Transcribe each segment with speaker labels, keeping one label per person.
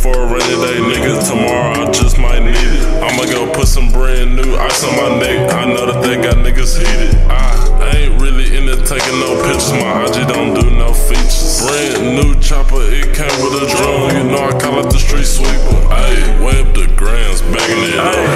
Speaker 1: for a rainy day, nigga. Tomorrow I just might need it. I'ma go put some brand new ice on my neck. I know that they got niggas heated. I ain't really into taking no pictures. My IG don't do no features. Brand new chopper, it came with a drone. You know I call it the street sweeper. Ayy, up the grams, bagging it up.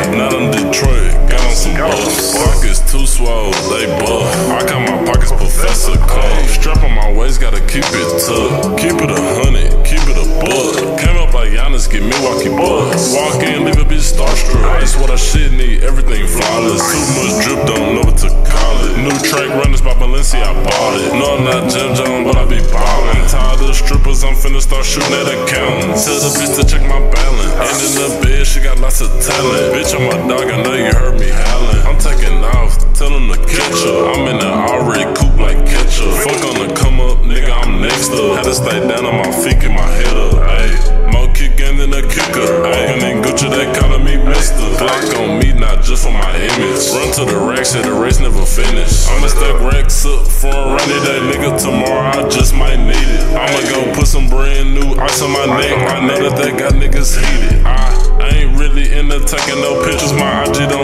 Speaker 1: Get Milwaukee Bucks. Walk in, leave a bitch starstruck. That's what I shit need, everything flawless. Too much drip, don't know what to call it. New track runners by Balenci, I bought it. No, I'm not Jim Jones, but I be ballin'. Tired of strippers, I'm finna start shooting at accountants. Tell the bitch to check my balance. And in the bed, she got lots of talent. Bitch, I'm a dog, I know you heard me howling. I'm taking off, tell them to catch her. I'm in the already coop like ketchup. Fuck on the come up, nigga, I'm next up. Had to stay down just for my image. Run to the racks, yeah, the race never finish. I'ma stack racks up for a rainy day, nigga. Tomorrow I just might need it. I'ma go put some brand new ice on my neck. I know that they got niggas heated. I, I ain't really into taking no pictures. My IG don't